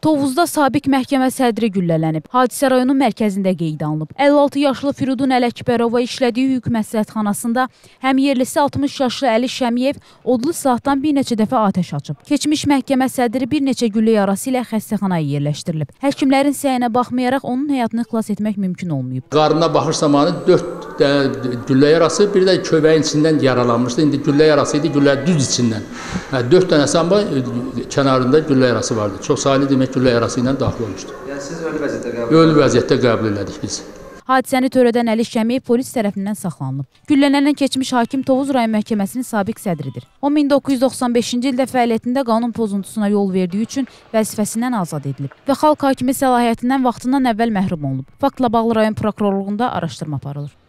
Tovuzda sabiq məhkəmə sədri güllələnib. Hadisə rayonun mərkəzində qeydə alınıb. 56 yaşlı Firudun Ələkbərova işlədiyi hüquq məsləhətxanasında həm yerlisi 60 yaşlı Əli Şəmiyev odlu silahdan bir neçə dəfə atəş açıb. Keçmiş məhkəmə sədri bir neçə güllə yarası ilə xəstəxanaya yerləşdirilib. Həkimlərin səyinə baxmayaraq onun həyatını xilas etmək mümkün olmayıb. Qarnına baxış zamanı 4 də güllə yarası, bir də köbəyin içindən yaralanmışdı. İndi güllə yarası idi, güllə düz içindən. Hə, 4 dənə samba kənarında güllə yarası vardı. Çox saylı demək güllə yarası ilə daxil olmuşdu. Yəni siz ölü vəziyyətdə qəbul Ölü vəziyyətdə qəbul elədik biz. Hadisəni törədən Əli Şəmiyev polis tərəfindən saxlanılıb. Güllələnən keçmiş hakim Tovuz rayon məhkəməsinin sabiq sədridir. O 1995-ci ildə fəaliyyətində qanun pozuntusuna yol verdiyi üçün vəzifəsindən azad edilib və xalq hakimi səlahiyyətindən vaxtından əvvəl məhrum olunub. Faktla bağlı rayon prokurorluğunda araşdırma aparılır.